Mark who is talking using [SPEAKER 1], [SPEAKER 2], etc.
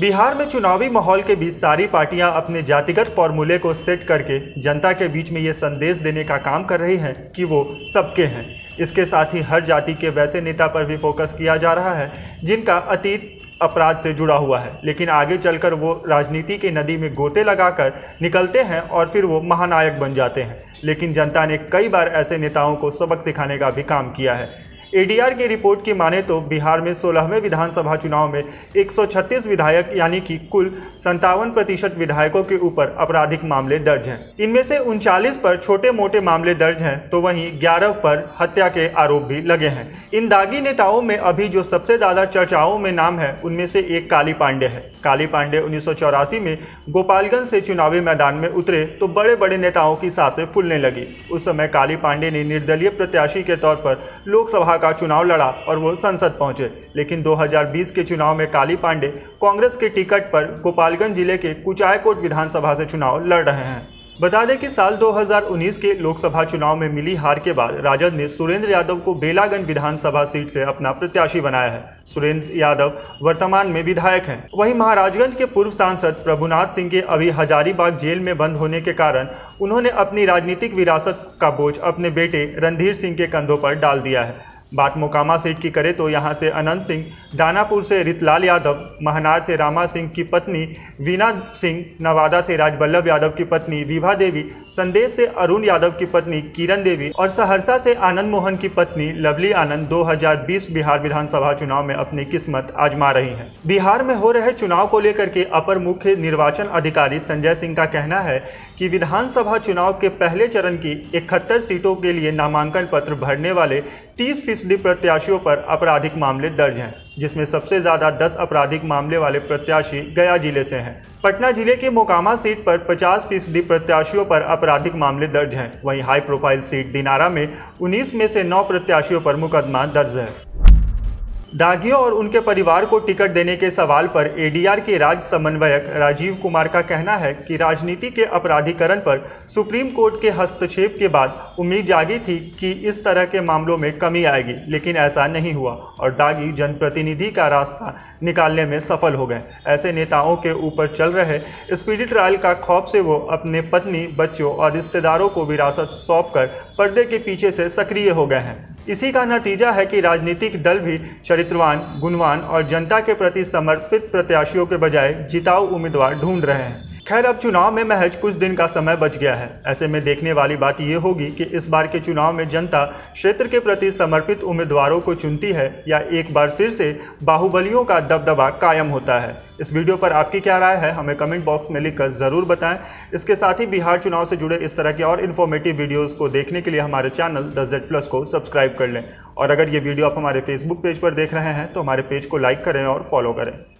[SPEAKER 1] बिहार में चुनावी माहौल के बीच सारी पार्टियाँ अपने जातिगत फॉर्मूले को सेट करके जनता के बीच में ये संदेश देने का काम कर रही हैं कि वो सबके हैं। इसके साथ ही हर जाति के वैसे नेता पर भी फोकस किया जा रहा है, जिनका अतीत अपराध से जुड़ा हुआ है। लेकिन आगे चलकर वो राजनीति की नदी में गोते लगाकर निकलते हैं और फिर वो महानायक बन जाते हैं। लेकिन जनता ने कई बार ऐसे नेताओं को सबक सिखाने का भी काम किया है। एडीआर की रिपोर्ट की माने तो बिहार में 16वें विधानसभा चुनाव में 136 विधायक, यानी कि कुल संतावन प्रतिशत विधायकों के ऊपर आपराधिक मामले दर्ज हैं। इनमें से उनचालीस पर छोटे मोटे मामले दर्ज हैं तो वहीं 11 पर हत्या के आरोप भी लगे हैं। इन दागी नेताओं में अभी जो सबसे ज़्यादा चर्चाओं में नाम है, उनमें से एक काली पांडे है। काली पांडे उन्नीस सौ चौरासी में गोपालगंज से चुनावी मैदान में उतरे तो बड़े बड़े नेताओं की साँसें फूलने लगी। उस समय काली पांडे ने निर्दलीय प्रत्याशी के तौर पर लोकसभा का चुनाव लड़ा और वो संसद पहुँचे। लेकिन 2020 के चुनाव में काली पांडे कांग्रेस के टिकट पर गोपालगंज ज़िले के कुचायकोट विधानसभा से चुनाव लड़ रहे हैं। बता दें कि साल 2019 के लोकसभा चुनाव में मिली हार के बाद राजद ने सुरेंद्र यादव को बेलागंज विधानसभा सीट से अपना प्रत्याशी बनाया है। सुरेंद्र यादव वर्तमान में विधायक हैं। वहीं महाराजगंज के पूर्व सांसद प्रभुनाथ सिंह के अभी हजारीबाग जेल में बंद होने के कारण उन्होंने अपनी राजनीतिक विरासत का बोझ अपने बेटे रणधीर सिंह के कंधों पर डाल दिया है। बात मोकामा सीट की करें तो यहाँ से अनंत सिंह, दानापुर से रितलाल यादव, महनार से रामा सिंह की पत्नी, वीना सिंह, नवादा से राजबल्लभ यादव की पत्नी, विभा देवी, संदेश से अरुण यादव की पत्नी, किरण देवी और सहरसा से आनंद मोहन की पत्नी, लवली आनंद 2020 बिहार विधानसभा चुनाव में अपनी किस्मत आजमा रही हैं। बिहार में हो रहे चुनाव को लेकर के अपर मुख्य निर्वाचन अधिकारी संजय सिंह का कहना है कि विधानसभा चुनाव के पहले चरण की इकहत्तर सीटों के लिए नामांकन पत्र भरने वाले तीस फ़ीसदी प्रत्याशियों पर आपराधिक मामले दर्ज हैं, जिसमें सबसे ज़्यादा 10 आपराधिक मामले वाले प्रत्याशी गया ज़िले से हैं। पटना ज़िले के मोकामा सीट पर 50 फ़ीसदी प्रत्याशियों पर आपराधिक मामले दर्ज हैं। वहीं हाई प्रोफ़ाइल सीट दिनारा में 19 में से 9 प्रत्याशियों पर मुकदमा दर्ज है। दागियों और उनके परिवार को टिकट देने के सवाल पर एडीआर के राज्य समन्वयक राजीव कुमार का कहना है कि राजनीति के अपराधीकरण पर सुप्रीम कोर्ट के हस्तक्षेप के बाद उम्मीद जागी थी कि इस तरह के मामलों में कमी आएगी, लेकिन ऐसा नहीं हुआ और दागी जनप्रतिनिधि का रास्ता निकालने में सफल हो गए। ऐसे नेताओं के ऊपर चल रहे स्पीडी ट्रायल का खौफ से वो अपने पत्नी, बच्चों और रिश्तेदारों को विरासत सौंप पर्दे के पीछे से सक्रिय हो गए हैं। इसी का नतीजा है कि राजनीतिक दल भी चरित्रवान, गुणवान और जनता के प्रति समर्पित प्रत्याशियों के बजाय जिताऊ उम्मीदवार ढूंढ रहे हैं। खैर, अब चुनाव में महज कुछ दिन का समय बच गया है। ऐसे में देखने वाली बात यह होगी कि इस बार के चुनाव में जनता क्षेत्र के प्रति समर्पित उम्मीदवारों को चुनती है या एक बार फिर से बाहुबलियों का दबदबा कायम होता है। इस वीडियो पर आपकी क्या राय है, हमें कमेंट बॉक्स में लिखकर ज़रूर बताएँ। इसके साथ ही बिहार चुनाव से जुड़े इस तरह के और इन्फॉर्मेटिव वीडियोज़ को देखने के लिए हमारे चैनल द जेड प्लस को सब्सक्राइब कर लें। और अगर ये वीडियो आप हमारे फेसबुक पेज पर देख रहे हैं तो हमारे पेज को लाइक करें और फॉलो करें।